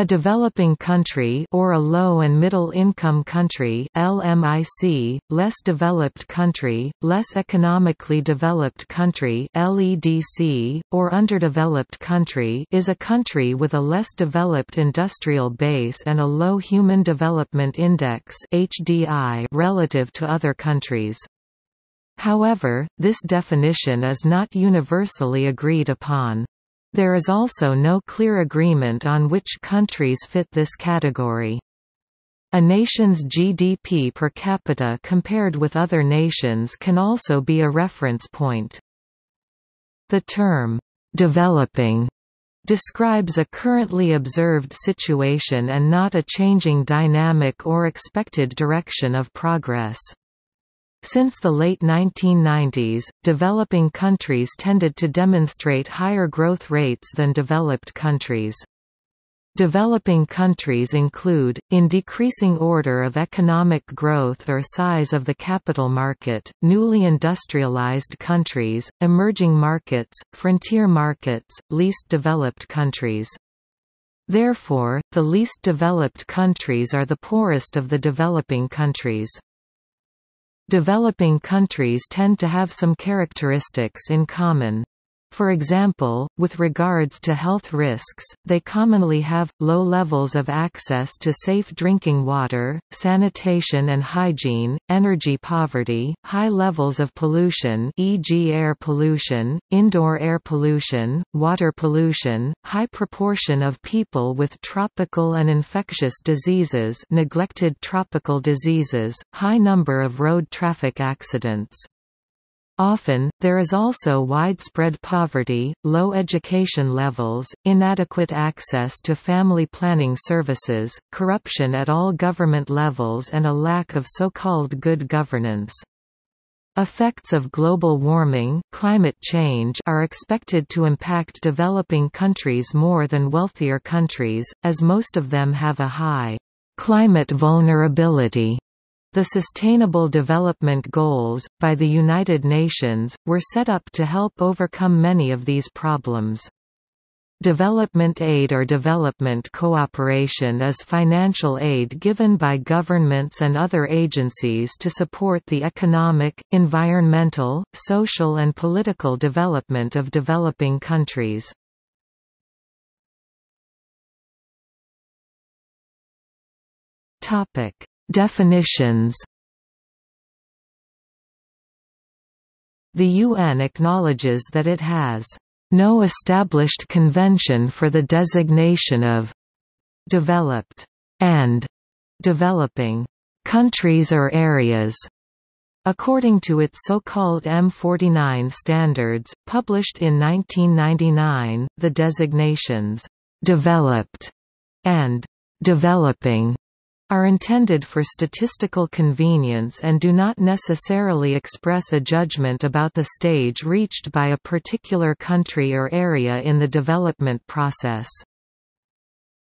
A developing country or a low and middle income country LMIC, less developed country, less economically developed country LEDC, or underdeveloped country is a country with a less developed industrial base and a low Human Development Index HDI relative to other countries. However, this definition is not universally agreed upon. There is also no clear agreement on which countries fit this category. A nation's GDP per capita compared with other nations can also be a reference point. The term, "'developing' describes a currently observed situation and not a changing dynamic or expected direction of progress. Since the late 1990s, developing countries tended to demonstrate higher growth rates than developed countries. Developing countries include, in decreasing order of economic growth or size of the capital market, newly industrialized countries, emerging markets, frontier markets, least developed countries. Therefore, the least developed countries are the poorest of the developing countries. Developing countries tend to have some characteristics in common. For example, with regards to health risks, they commonly have, low levels of access to safe drinking water, sanitation and hygiene, energy poverty, high levels of pollution e.g. air pollution, indoor air pollution, water pollution, high proportion of people with tropical and infectious diseases neglected tropical diseases, high number of road traffic accidents. Often, there is also widespread poverty, low education levels, inadequate access to family planning services, corruption at all government levels and a lack of so-called good governance. Effects of global warming climate change are expected to impact developing countries more than wealthier countries, as most of them have a high climate vulnerability the Sustainable Development Goals, by the United Nations, were set up to help overcome many of these problems. Development aid or development cooperation is financial aid given by governments and other agencies to support the economic, environmental, social and political development of developing countries. Topic: Definitions The UN acknowledges that it has no established convention for the designation of developed and developing countries or areas. According to its so-called M49 standards, published in 1999, the designations developed and developing are intended for statistical convenience and do not necessarily express a judgment about the stage reached by a particular country or area in the development process.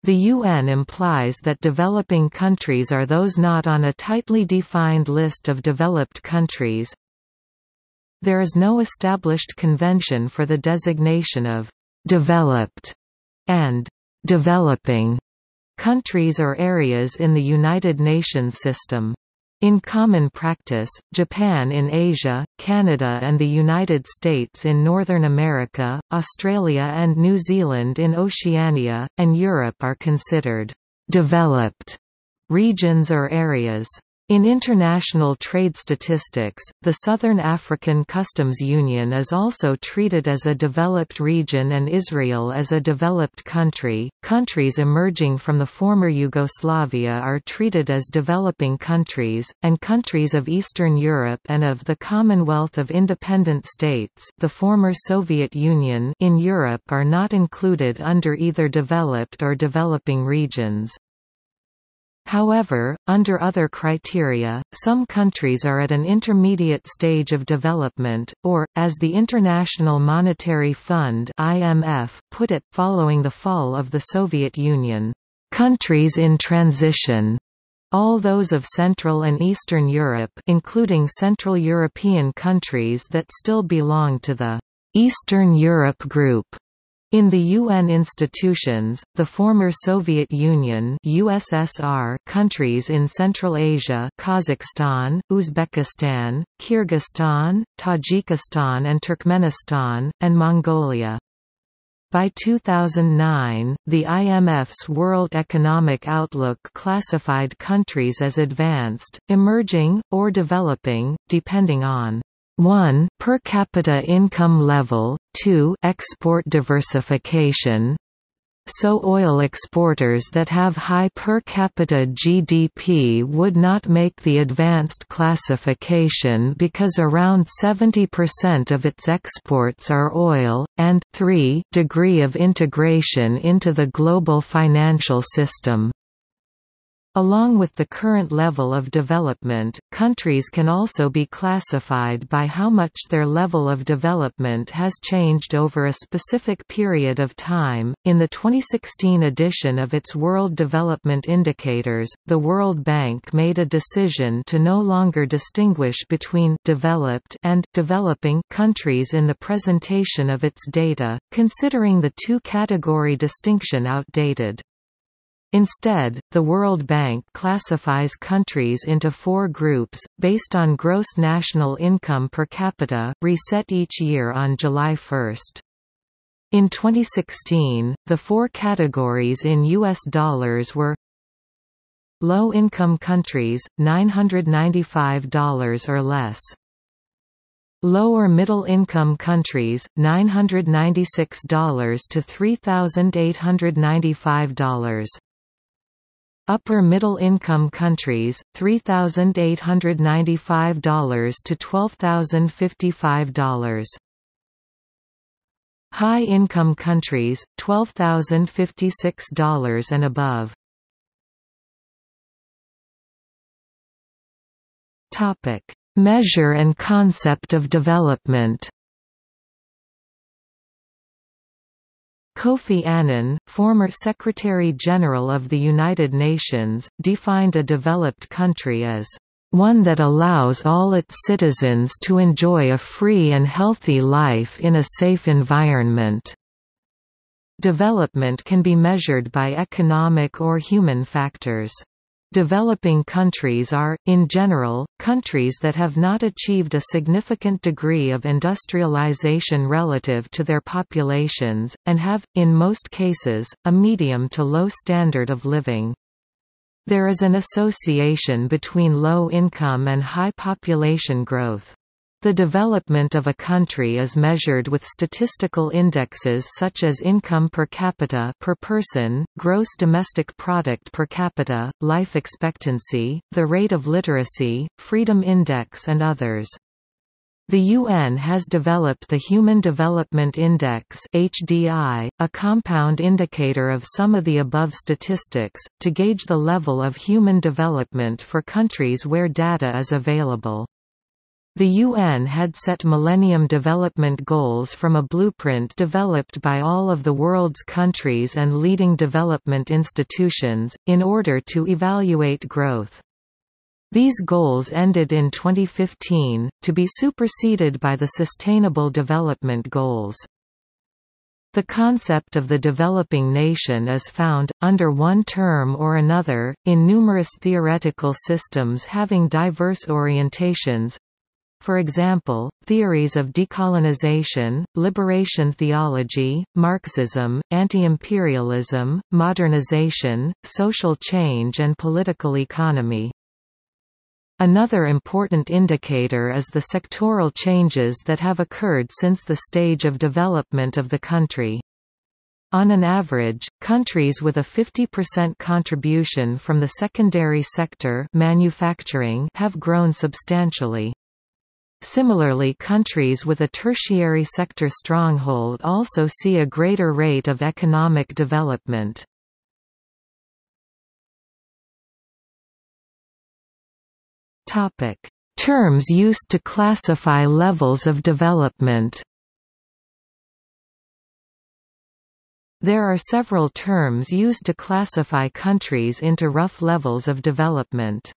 The UN implies that developing countries are those not on a tightly defined list of developed countries. There is no established convention for the designation of «developed» and «developing» countries or areas in the United Nations system. In common practice, Japan in Asia, Canada and the United States in Northern America, Australia and New Zealand in Oceania, and Europe are considered «developed» regions or areas. In international trade statistics, the Southern African Customs Union is also treated as a developed region and Israel as a developed country. Countries emerging from the former Yugoslavia are treated as developing countries, and countries of Eastern Europe and of the Commonwealth of Independent States, the former Soviet Union, in Europe are not included under either developed or developing regions. However, under other criteria, some countries are at an intermediate stage of development, or, as the International Monetary Fund IMF put it, following the fall of the Soviet Union, "...countries in transition." All those of Central and Eastern Europe including Central European countries that still belong to the Eastern Europe Group In the UN institutions, the former Soviet Union USSR countries in Central Asia Kazakhstan, Uzbekistan, Kyrgyzstan, Tajikistan and Turkmenistan, and Mongolia. By 2009, the IMF's World Economic Outlook classified countries as advanced, emerging, or developing, depending on 1 per capita income level, 2 export diversification, so oil exporters that have high per capita GDP would not make the advanced classification because around 70% of its exports are oil, and 3 degree of integration into the global financial system. Along with the current level of development, countries can also be classified by how much their level of development has changed over a specific period of time. In the 2016 edition of its World Development Indicators, the World Bank made a decision to no longer distinguish between developed and developing countries in the presentation of its data, considering the two-category distinction outdated. Instead, the World Bank classifies countries into four groups, based on gross national income per capita, reset each year on July 1. In 2016, the four categories in U.S. dollars were Low-income countries, $995 or less. Lower middle-income countries, $996 to $3,895. Upper middle income countries, $3,895 to $12,055. High income countries, $12,056 and above. Topic: Measure and concept of development. Kofi Annan, former Secretary-General of the United Nations, defined a developed country as one that allows all its citizens to enjoy a free and healthy life in a safe environment. Development can be measured by economic or human factors. Developing countries are, in general, countries that have not achieved a significant degree of industrialization relative to their populations, and have, in most cases, a medium to low standard of living. There is an association between low income and high population growth. The development of a country is measured with statistical indexes such as income per capita per person, gross domestic product per capita, life expectancy, the rate of literacy, freedom index and others. The UN has developed the Human Development Index (HDI), a compound indicator of some of the above statistics, to gauge the level of human development for countries where data is available. The UN had set Millennium Development Goals from a blueprint developed by all of the world's countries and leading development institutions, in order to evaluate growth. These goals ended in 2015, to be superseded by the Sustainable Development Goals. The concept of the developing nation is found, under one term or another, in numerous theoretical systems having diverse orientations, for example, theories of decolonization, liberation theology, Marxism, anti-imperialism, modernization, social change and political economy. Another important indicator is the sectoral changes that have occurred since the stage of development of the country. On an average, countries with a 50% contribution from the secondary sector manufacturing have grown substantially. Similarly countries with a tertiary sector stronghold also see a greater rate of economic development. Terms used to classify levels of development There are several terms used to classify countries into rough levels of development.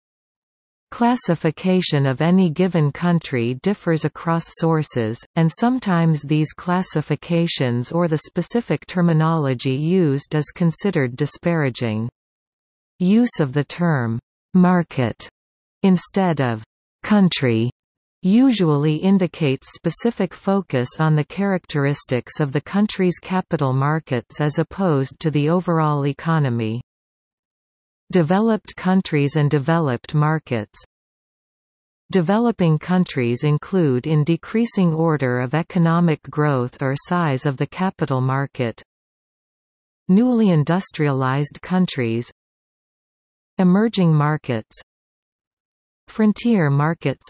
Classification of any given country differs across sources, and sometimes these classifications or the specific terminology used is considered disparaging. Use of the term, "'market' instead of "'country' usually indicates specific focus on the characteristics of the country's capital markets as opposed to the overall economy. Developed countries and developed markets. Developing countries include in decreasing order of economic growth or size of the capital market. Newly industrialized countries. Emerging markets. Frontier markets.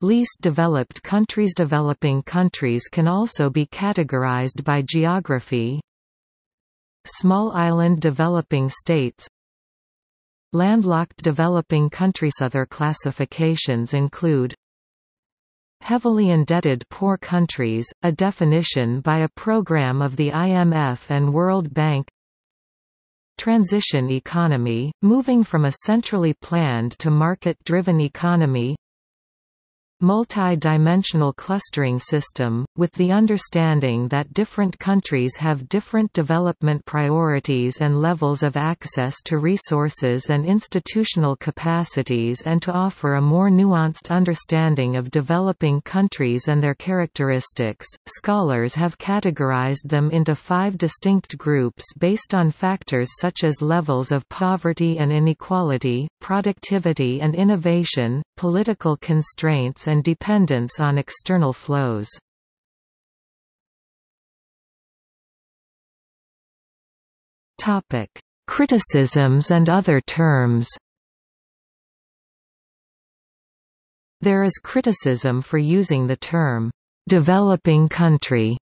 Least developed countries. Developing countries can also be categorized by geography. Small island developing states Landlocked developing countries Other classifications include Heavily indebted poor countries, a definition by a program of the IMF and World Bank Transition economy, moving from a centrally planned to market-driven economy multi-dimensional clustering system, with the understanding that different countries have different development priorities and levels of access to resources and institutional capacities and to offer a more nuanced understanding of developing countries and their characteristics. Scholars have categorized them into five distinct groups based on factors such as levels of poverty and inequality, productivity and innovation, political constraints and dependence on external flows. Topic: Criticisms and other terms. There is criticism for using the term developing country.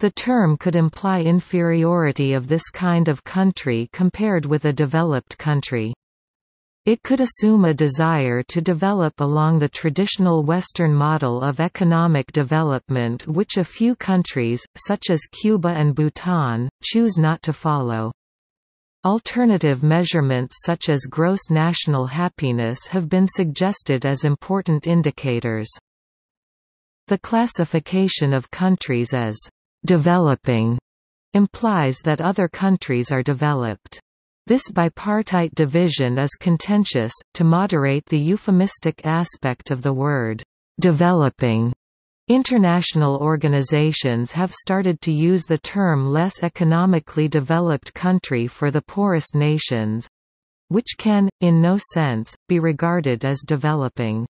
The term could imply inferiority of this kind of country compared with a developed country. It could assume a desire to develop along the traditional Western model of economic development which a few countries, such as Cuba and Bhutan, choose not to follow. Alternative measurements such as gross national happiness have been suggested as important indicators. The classification of countries as «developing» implies that other countries are developed. This bipartite division is contentious, to moderate the euphemistic aspect of the word, "'developing' International organizations have started to use the term less economically developed country for the poorest nations—which can, in no sense, be regarded as developing.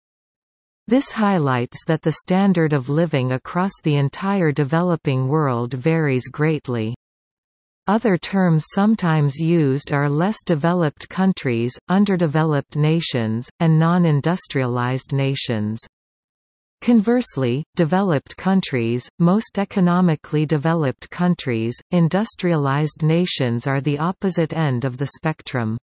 This highlights that the standard of living across the entire developing world varies greatly. Other terms sometimes used are less developed countries, underdeveloped nations, and non-industrialized nations. Conversely, developed countries, most economically developed countries, industrialized nations are the opposite end of the spectrum.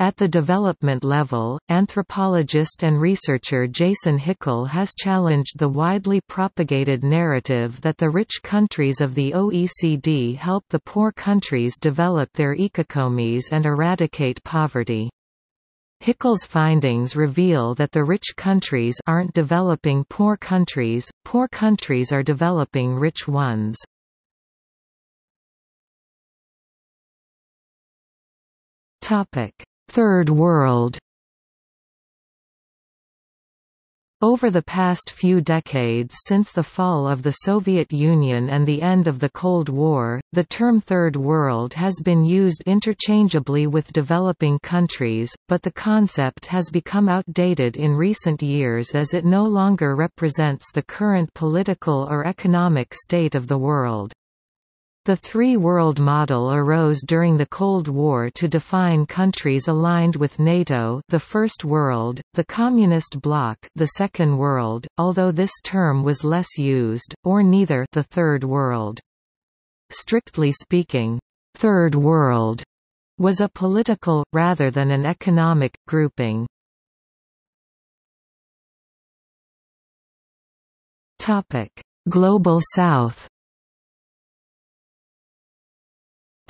At the development level, anthropologist and researcher Jason Hickel has challenged the widely propagated narrative that the rich countries of the OECD help the poor countries develop their economies and eradicate poverty. Hickel's findings reveal that the rich countries aren't developing poor countries, poor countries are developing rich ones. Topic Third World Over the past few decades since the fall of the Soviet Union and the end of the Cold War, the term Third World has been used interchangeably with developing countries, but the concept has become outdated in recent years as it no longer represents the current political or economic state of the world. The three-world model arose during the Cold War to define countries aligned with NATO the First World, the Communist Bloc the Second World, although this term was less used, or neither the Third World. Strictly speaking, Third World was a political, rather than an economic, grouping. Global South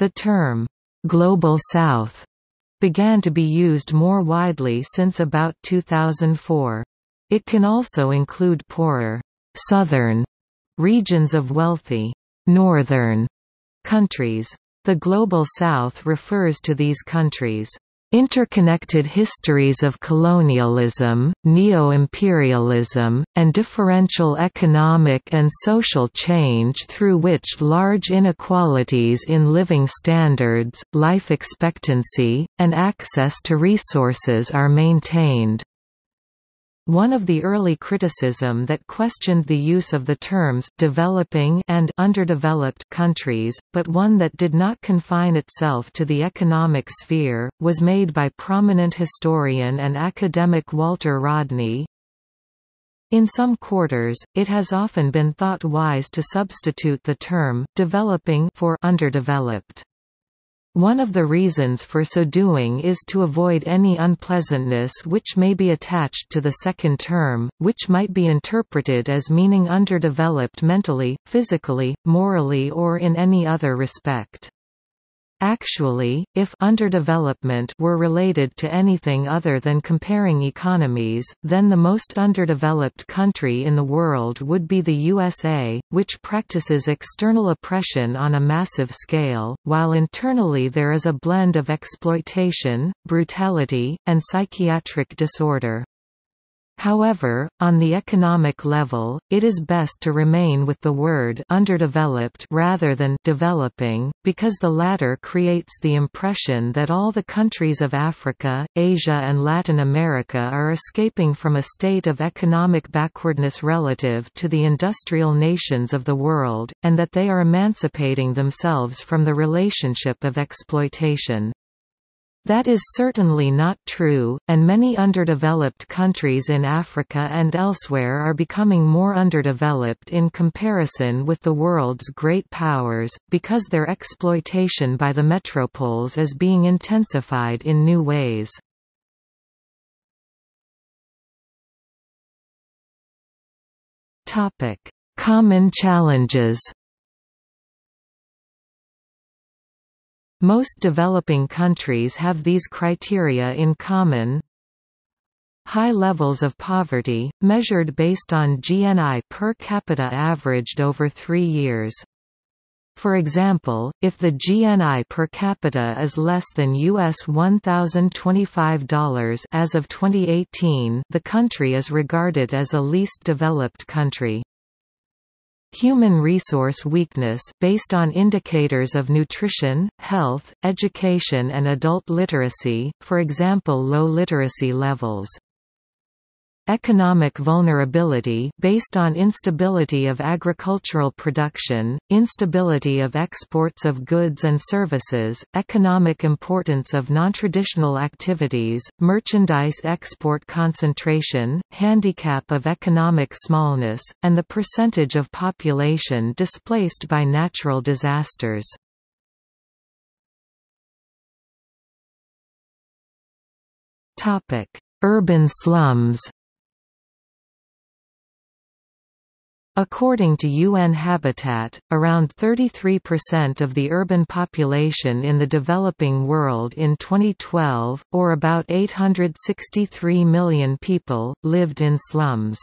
The term, "'Global South' began to be used more widely since about 2004. It can also include poorer southern regions of wealthy northern countries. The Global South refers to these countries Interconnected histories of colonialism, neo-imperialism, and differential economic and social change through which large inequalities in living standards, life expectancy, and access to resources are maintained. One of the early criticism that questioned the use of the terms developing and underdeveloped countries, but one that did not confine itself to the economic sphere, was made by prominent historian and academic Walter Rodney. In some quarters, it has often been thought wise to substitute the term developing for underdeveloped. One of the reasons for so doing is to avoid any unpleasantness which may be attached to the second term, which might be interpreted as meaning underdeveloped mentally, physically, morally or in any other respect. Actually, if underdevelopment were related to anything other than comparing economies, then the most underdeveloped country in the world would be the USA, which practices external oppression on a massive scale, while internally there is a blend of exploitation, brutality, and psychiatric disorder. However, on the economic level, it is best to remain with the word underdeveloped rather than developing, because the latter creates the impression that all the countries of Africa, Asia and Latin America are escaping from a state of economic backwardness relative to the industrial nations of the world, and that they are emancipating themselves from the relationship of exploitation. That is certainly not true, and many underdeveloped countries in Africa and elsewhere are becoming more underdeveloped in comparison with the world's great powers, because their exploitation by the metropoles is being intensified in new ways. Common challenges Most developing countries have these criteria in common. High levels of poverty, measured based on GNI per capita averaged over three years. For example, if the GNI per capita is less than US $1,025 as of 2018 the country is regarded as a least developed country. Human resource weakness based on indicators of nutrition, health, education and adult literacy, for example low literacy levels. Economic vulnerability based on instability of agricultural production, instability of exports of goods and services, economic importance of nontraditional activities, merchandise export concentration, handicap of economic smallness, and the percentage of population displaced by natural disasters. Urban slums According to UN Habitat, around 33% of the urban population in the developing world in 2012, or about 863 million people, lived in slums.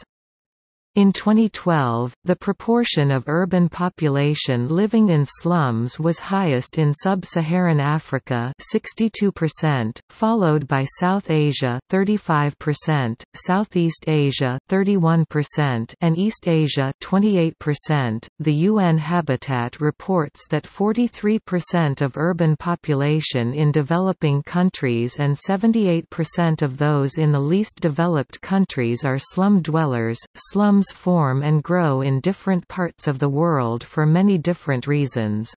In 2012, the proportion of urban population living in slums was highest in sub-Saharan Africa 62%, followed by South Asia 35%, Southeast Asia 31%, and East Asia 28%. The UN Habitat reports that 43% of urban population in developing countries and 78% of those in the least developed countries are slum dwellers. Slums form and grow in different parts of the world for many different reasons.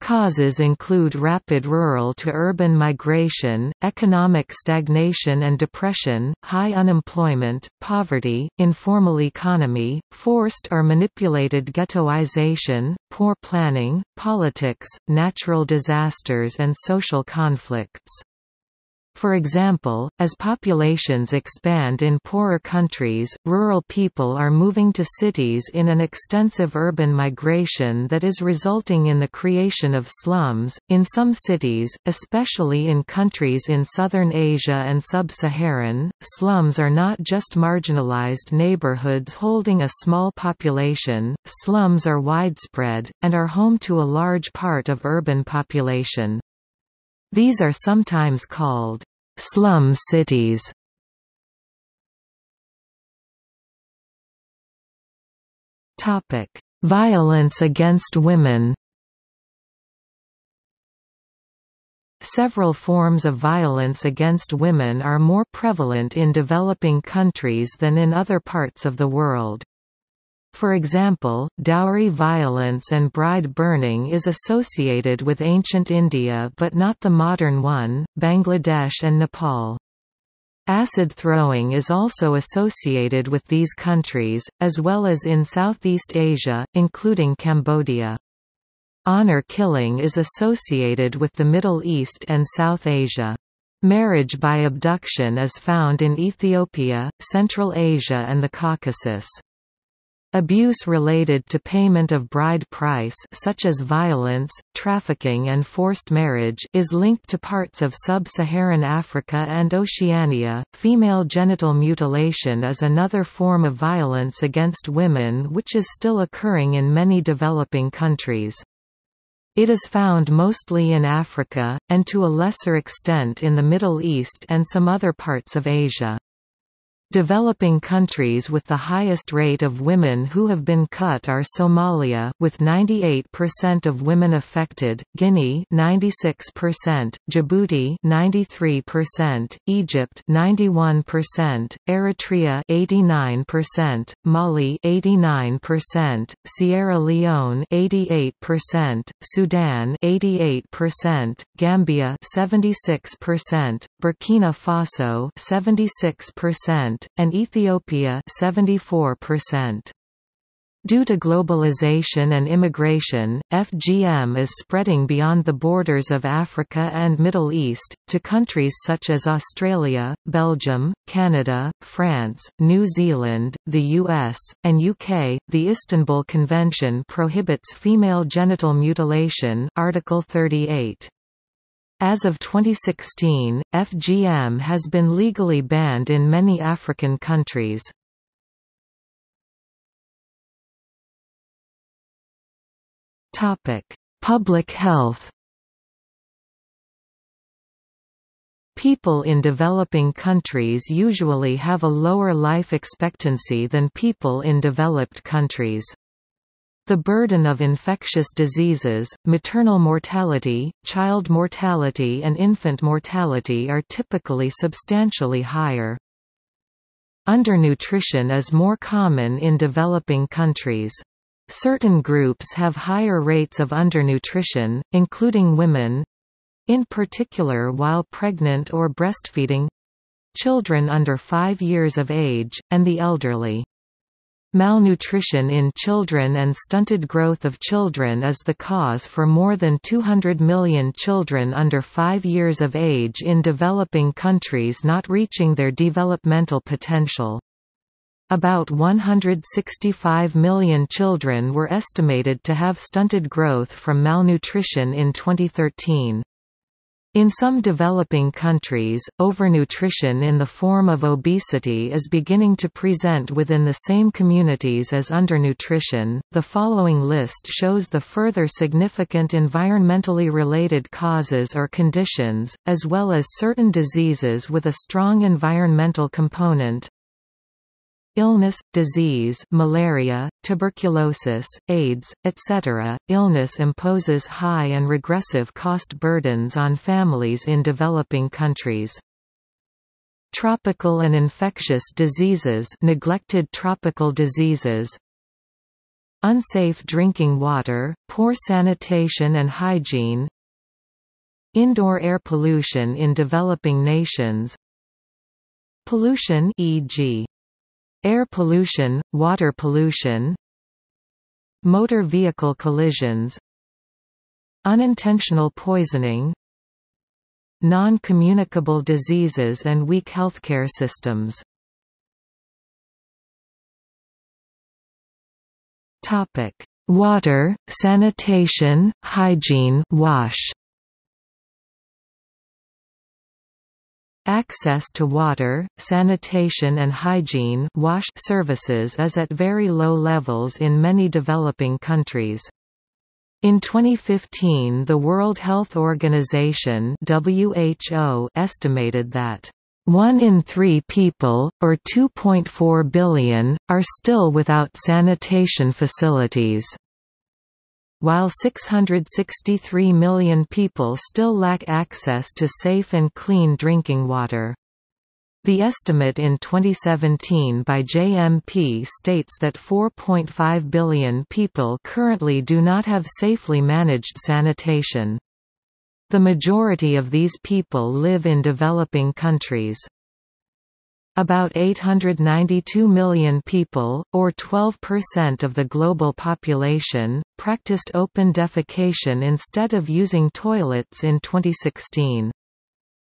Causes include rapid rural to urban migration, economic stagnation and depression, high unemployment, poverty, informal economy, forced or manipulated ghettoization, poor planning, politics, natural disasters and social conflicts. For example, as populations expand in poorer countries, rural people are moving to cities in an extensive urban migration that is resulting in the creation of slums. In some cities, especially in countries in southern Asia and sub-Saharan, slums are not just marginalized neighborhoods holding a small population, slums are widespread, and are home to a large part of urban population. These are sometimes called slum cities. Topic: Violence against women. Several forms of violence against women are more prevalent in developing countries than in other parts of the world. For example, dowry violence and bride burning is associated with ancient India but not the modern one, Bangladesh and Nepal. Acid throwing is also associated with these countries, as well as in Southeast Asia, including Cambodia. Honor killing is associated with the Middle East and South Asia. Marriage by abduction is found in Ethiopia, Central Asia and the Caucasus. Abuse related to payment of bride price such as violence, trafficking and forced marriage is linked to parts of sub-Saharan Africa and Oceania. Female genital mutilation is another form of violence against women which is still occurring in many developing countries. It is found mostly in Africa, and to a lesser extent in the Middle East and some other parts of Asia. Developing countries with the highest rate of women who have been cut are Somalia with 98% of women affected, Guinea 96%, Djibouti 93%, Egypt 91%, Eritrea 89%, Mali 89%, Sierra Leone 88%, Sudan 88%, Gambia 76%, Burkina Faso 76% and Ethiopia 74%. Due to globalization and immigration, FGM is spreading beyond the borders of Africa and Middle East, to countries such as Australia, Belgium, Canada, France, New Zealand, the US, and UK. The Istanbul Convention prohibits female genital mutilation Article 38. As of 2016, FGM has been legally banned in many African countries. Public health People in developing countries usually have a lower life expectancy than people in developed countries. The burden of infectious diseases, maternal mortality, child mortality and infant mortality are typically substantially higher. Undernutrition is more common in developing countries. Certain groups have higher rates of undernutrition, including women in particular while pregnant or breastfeeding children under 5 years of age, and the elderly. Malnutrition in children and stunted growth of children is the cause for more than 200 million children under 5 years of age in developing countries not reaching their developmental potential. About 165 million children were estimated to have stunted growth from malnutrition in 2013. In some developing countries, overnutrition in the form of obesity is beginning to present within the same communities as undernutrition. The following list shows the further significant environmentally related causes or conditions, as well as certain diseases with a strong environmental component. Illness, disease malaria, tuberculosis, AIDS, etc. Illness imposes high and regressive cost burdens on families in developing countries. Tropical and infectious diseases neglected tropical diseases Unsafe drinking water, poor sanitation and hygiene Indoor air pollution in developing nations Pollution e.g. Air pollution, water pollution Motor vehicle collisions Unintentional poisoning non-communicable diseases and weak healthcare systems. Topic: Water, sanitation, hygiene wash. Access to water, sanitation and hygiene wash services is at very low levels in many developing countries. In 2015 the World Health Organization WHO estimated that one in three people, or 2.4 billion, are still without sanitation facilities while 663 million people still lack access to safe and clean drinking water. The estimate in 2017 by JMP states that 4.5 billion people currently do not have safely managed sanitation. The majority of these people live in developing countries. About 892 million people, or 12% of the global population, practiced open defecation instead of using toilets in 2016.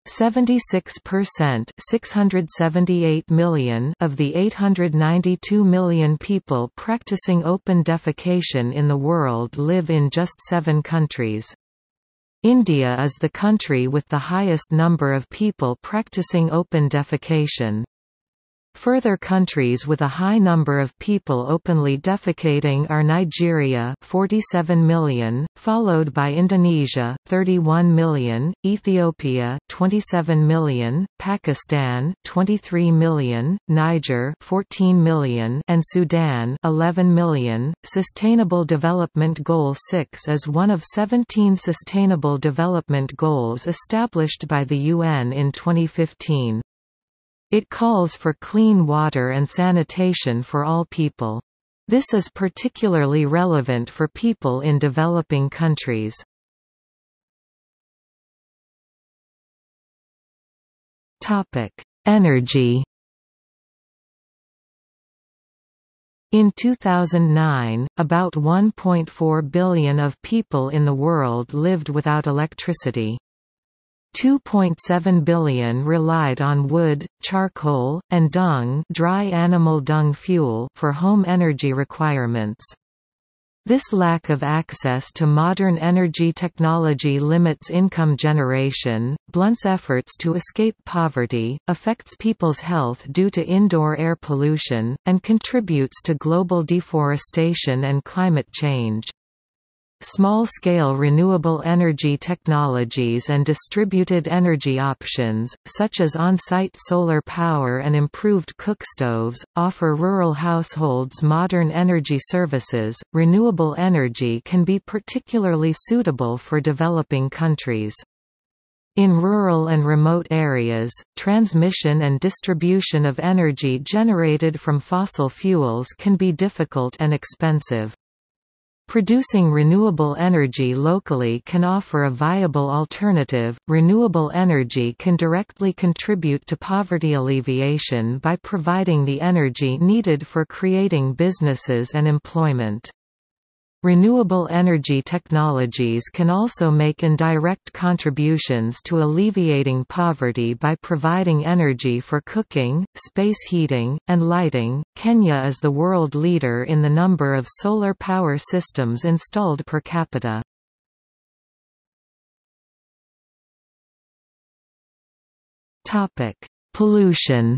76% 678 million of the 892 million people practicing open defecation in the world live in just seven countries. India is the country with the highest number of people practicing open defecation. Further countries with a high number of people openly defecating are Nigeria 47 million, followed by Indonesia 31 million, Ethiopia 27 million, Pakistan 23 million, Niger 14 million and Sudan 11 million. Sustainable Development Goal 6 is one of 17 sustainable development goals established by the UN in 2015. It calls for clean water and sanitation for all people. This is particularly relevant for people in developing countries. Energy In 2009, about 1.4 billion of people in the world lived without electricity. 2.7 billion relied on wood, charcoal, and dung, dry animal dung fuel for home energy requirements. This lack of access to modern energy technology limits income generation, blunts efforts to escape poverty, affects people's health due to indoor air pollution, and contributes to global deforestation and climate change. Small-scale renewable energy technologies and distributed energy options, such as on-site solar power and improved cookstoves, offer rural households modern energy services. Renewable energy can be particularly suitable for developing countries. In rural and remote areas, transmission and distribution of energy generated from fossil fuels can be difficult and expensive. Producing renewable energy locally can offer a viable alternative. Renewable energy can directly contribute to poverty alleviation by providing the energy needed for creating businesses and employment. Renewable energy technologies can also make indirect contributions to alleviating poverty by providing energy for cooking, space heating, and lighting. Kenya is the world leader in the number of solar power systems installed per capita. Topic: Pollution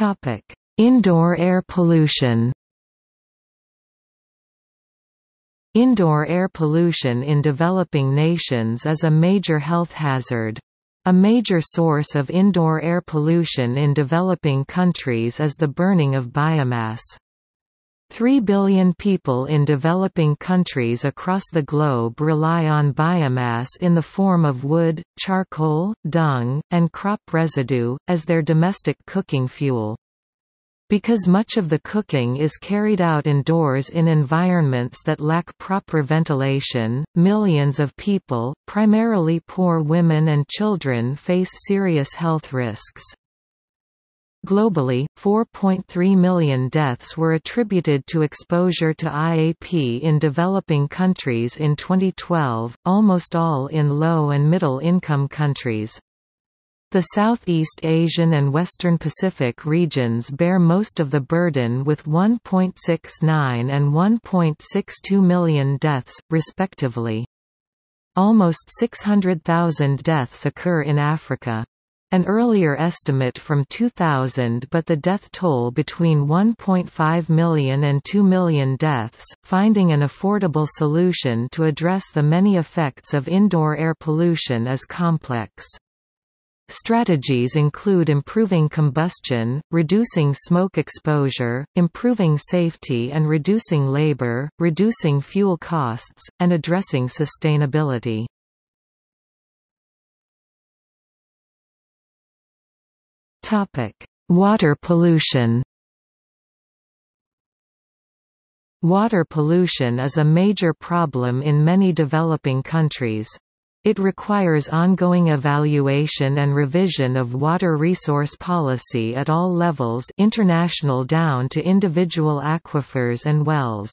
Topic: Indoor air pollution. Indoor air pollution in developing nations is a major health hazard. A major source of indoor air pollution in developing countries is the burning of biomass. Three billion people in developing countries across the globe rely on biomass in the form of wood, charcoal, dung, and crop residue, as their domestic cooking fuel. Because much of the cooking is carried out indoors in environments that lack proper ventilation, millions of people, primarily poor women and children face serious health risks. Globally, 4.3 million deaths were attributed to exposure to IAP in developing countries in 2012, almost all in low and middle income countries. The Southeast Asian and Western Pacific regions bear most of the burden with 1.69 and 1.62 million deaths, respectively. Almost 600,000 deaths occur in Africa. An earlier estimate from 2000 but the death toll between 1.5 million and 2 million deaths, finding an affordable solution to address the many effects of indoor air pollution is complex. Strategies include improving combustion, reducing smoke exposure, improving safety and reducing labor, reducing fuel costs, and addressing sustainability. Water pollution Water pollution is a major problem in many developing countries. It requires ongoing evaluation and revision of water resource policy at all levels international down to individual aquifers and wells.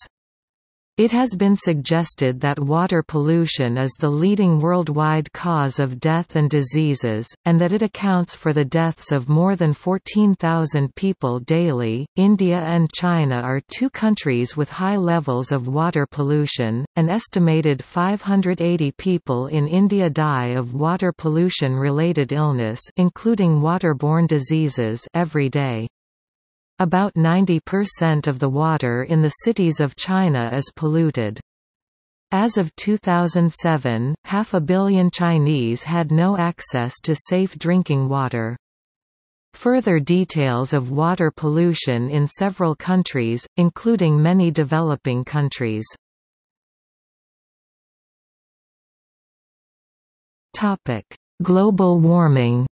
It has been suggested that water pollution is the leading worldwide cause of death and diseases, and that it accounts for the deaths of more than 14,000 people daily. India and China are two countries with high levels of water pollution. An estimated 580 people in India die of water pollution related illness, including waterborne diseases, every day. About 90% of the water in the cities of China is polluted. As of 2007, half a billion Chinese had no access to safe drinking water. Further details of water pollution in several countries, including many developing countries. Global warming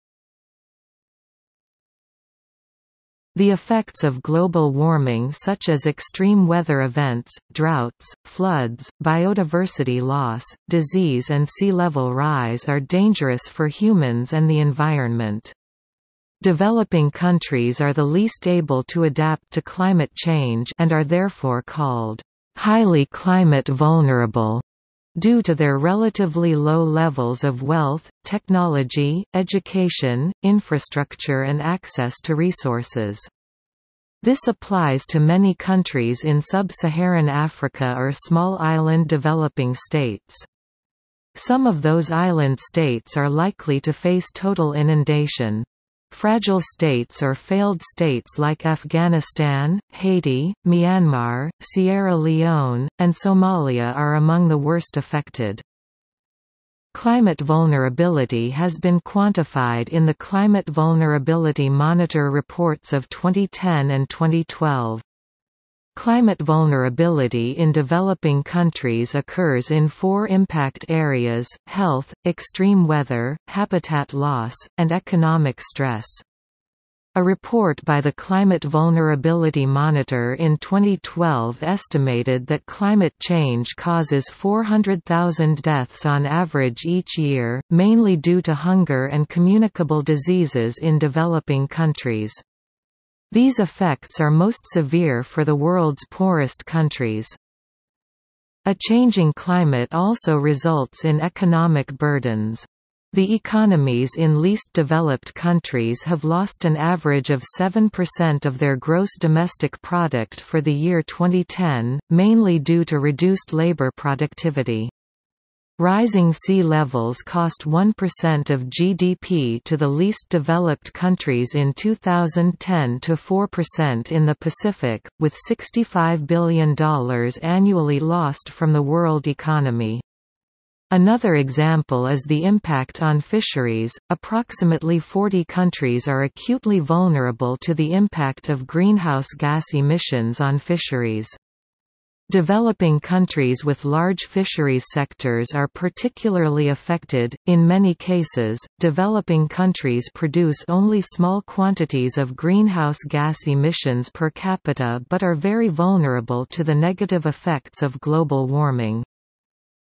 The effects of global warming such as extreme weather events, droughts, floods, biodiversity loss, disease and sea level rise are dangerous for humans and the environment. Developing countries are the least able to adapt to climate change and are therefore called highly climate vulnerable due to their relatively low levels of wealth, technology, education, infrastructure and access to resources. This applies to many countries in sub-Saharan Africa or small island developing states. Some of those island states are likely to face total inundation. Fragile states or failed states like Afghanistan, Haiti, Myanmar, Sierra Leone, and Somalia are among the worst affected. Climate vulnerability has been quantified in the Climate Vulnerability Monitor reports of 2010 and 2012. Climate vulnerability in developing countries occurs in four impact areas, health, extreme weather, habitat loss, and economic stress. A report by the Climate Vulnerability Monitor in 2012 estimated that climate change causes 400,000 deaths on average each year, mainly due to hunger and communicable diseases in developing countries. These effects are most severe for the world's poorest countries. A changing climate also results in economic burdens. The economies in least developed countries have lost an average of 7% of their gross domestic product for the year 2010, mainly due to reduced labor productivity. Rising sea levels cost 1% of GDP to the least developed countries in 2010 to 4% in the Pacific, with $65 billion annually lost from the world economy. Another example is the impact on fisheries. Approximately 40 countries are acutely vulnerable to the impact of greenhouse gas emissions on fisheries. Developing countries with large fisheries sectors are particularly affected. In many cases, developing countries produce only small quantities of greenhouse gas emissions per capita but are very vulnerable to the negative effects of global warming.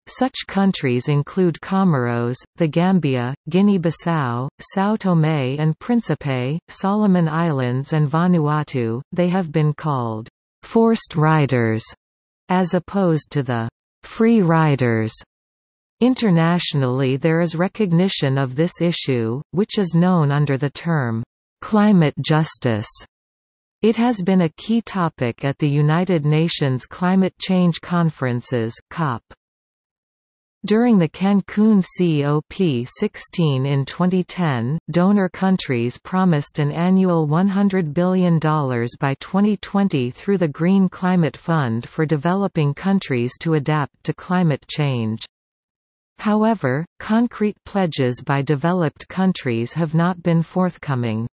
Such countries include Comoros, the Gambia, Guinea-Bissau, São Tomé and Príncipe, Solomon Islands and Vanuatu. They have been called forced riders as opposed to the free riders. Internationally there is recognition of this issue, which is known under the term climate justice. It has been a key topic at the United Nations Climate Change Conferences COP. During the Cancun COP16 in 2010, donor countries promised an annual $100 billion by 2020 through the Green Climate Fund for developing countries to adapt to climate change. However, concrete pledges by developed countries have not been forthcoming.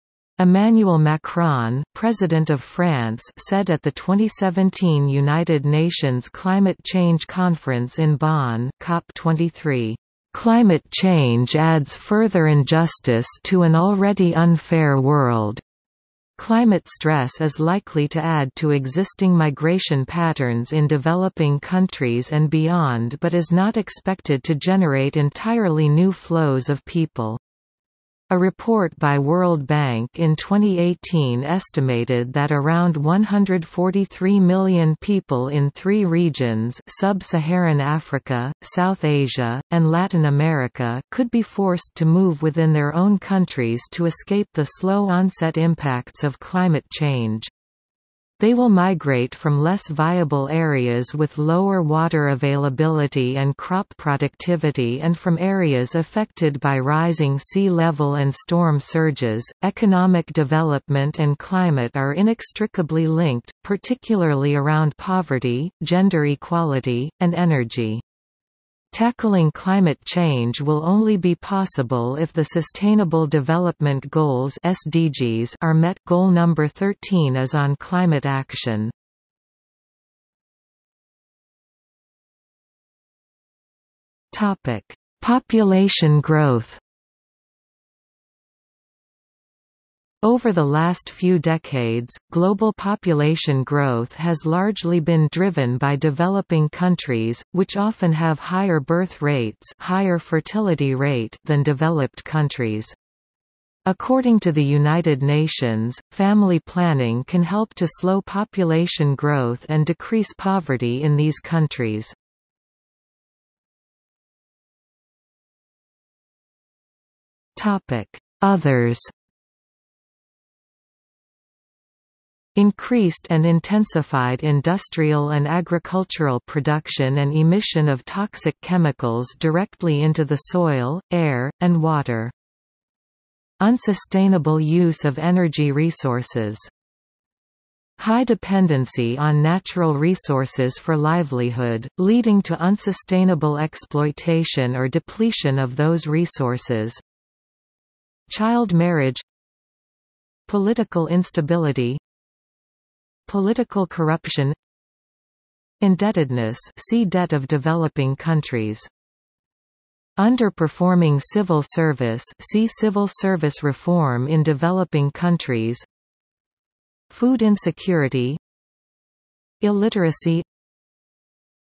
Emmanuel Macron, President of France said at the 2017 United Nations Climate Change Conference in Bonn COP23, "...climate change adds further injustice to an already unfair world." Climate stress is likely to add to existing migration patterns in developing countries and beyond but is not expected to generate entirely new flows of people. A report by World Bank in 2018 estimated that around 143 million people in three regions sub-Saharan Africa, South Asia, and Latin America could be forced to move within their own countries to escape the slow onset impacts of climate change. They will migrate from less viable areas with lower water availability and crop productivity and from areas affected by rising sea level and storm surges. Economic development and climate are inextricably linked, particularly around poverty, gender equality, and energy. Tackling climate change will only be possible if the Sustainable Development Goals (SDGs) are met. Goal number 13 is on climate action. Topic: Population growth. Over the last few decades, global population growth has largely been driven by developing countries, which often have higher birth rates higher fertility rate than developed countries. According to the United Nations, family planning can help to slow population growth and decrease poverty in these countries. Others Increased and intensified industrial and agricultural production and emission of toxic chemicals directly into the soil, air, and water. Unsustainable use of energy resources. High dependency on natural resources for livelihood, leading to unsustainable exploitation or depletion of those resources. Child marriage Political instability Political corruption Indebtedness see debt of developing countries. Underperforming civil service see civil service reform in developing countries. Food insecurity Illiteracy.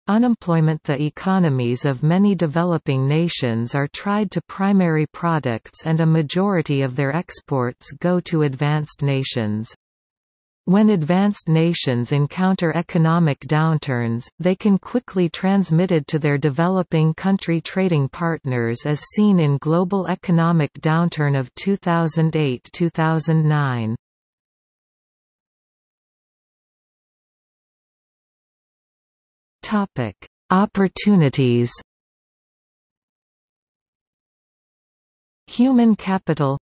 Unemployment The economies of many developing nations are tied to primary products and a majority of their exports go to advanced nations. When advanced nations encounter economic downturns, they can quickly transmit it to their developing country trading partners as seen in global economic downturn of 2008–2009. Topic: Opportunities. Human capital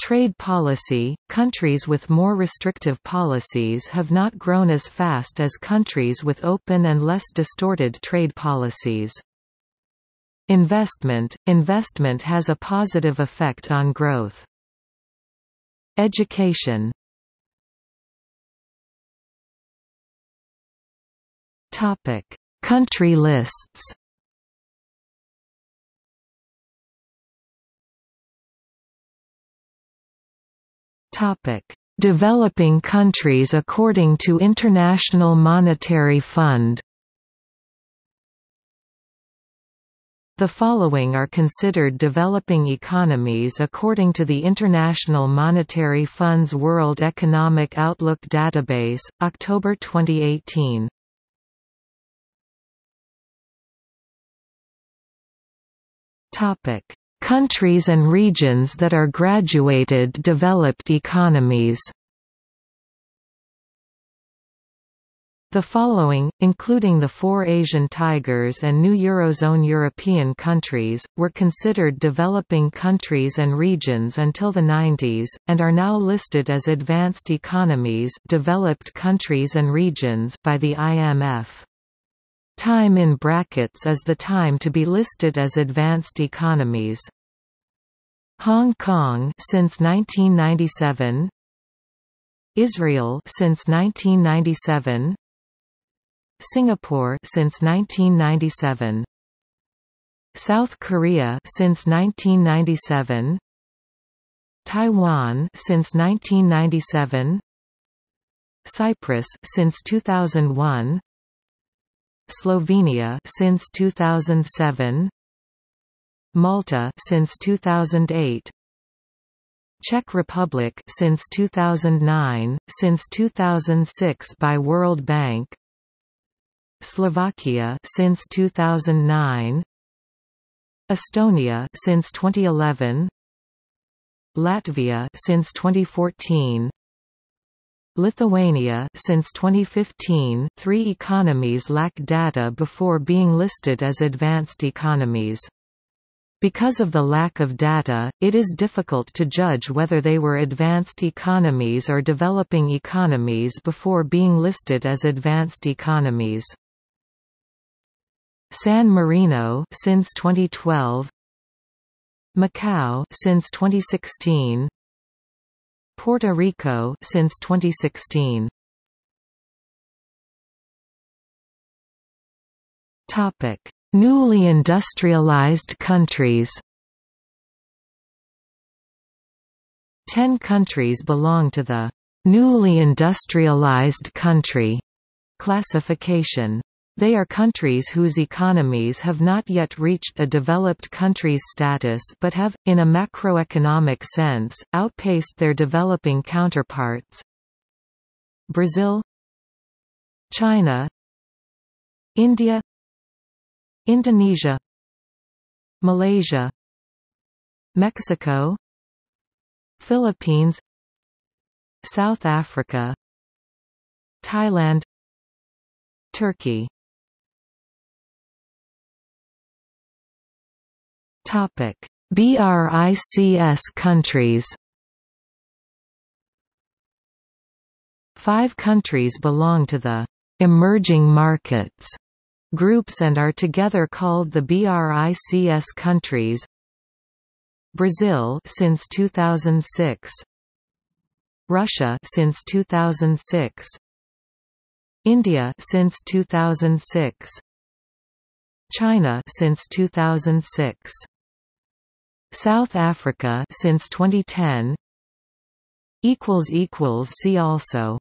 Trade policy – Countries with more restrictive policies have not grown as fast as countries with open and less distorted trade policies. Investment – Investment has a positive effect on growth. Education Country lists Topic: Developing countries according to International Monetary Fund. The following are considered developing economies according to the International Monetary Fund's World Economic Outlook Database, October 2018. Topic: Countries and regions that are graduated developed economies. The following, including the four Asian tigers and new Eurozone European countries, were considered developing countries and regions until the 90s, and are now listed as advanced economies developed countries and regions by the IMF. Time in brackets is the time to be listed as advanced economies. Hong Kong since 1997 Israel since 1997 Singapore since 1997 South Korea since 1997 Taiwan since 1997 Cyprus since 2001 Slovenia since 2007 Malta since 2008 Czech Republic since 2009 since 2006 by World Bank. Slovakia since 2009 Estonia since 2011 Latvia since 2014 Lithuania since 2015 three economies lack data before being listed as advanced economies. Because of the lack of data, it is difficult to judge whether they were advanced economies or developing economies before being listed as advanced economies. San Marino since 2012 Macau since 2016 Puerto Rico since 2016 Topic. Newly industrialized countries. Ten countries belong to the newly industrialized country classification. They are countries whose economies have not yet reached a developed country's status but have, in a macroeconomic sense, outpaced their developing counterparts. Brazil China India Indonesia Malaysia Mexico Philippines South Africa Thailand Turkey Topic: BRICS countries. Five countries belong to the emerging markets groups and are together called the BRICS countries. Brazil since 2006. Russia since 2006. India since 2006. China since 2006. South Africa since 2010 equals equals see also